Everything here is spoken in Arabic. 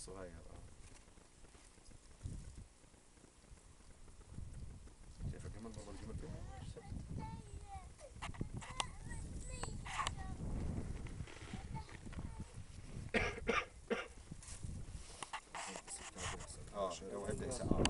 الصغير آه. شايف الجمل الجمل آه هو هيبدأ يسقع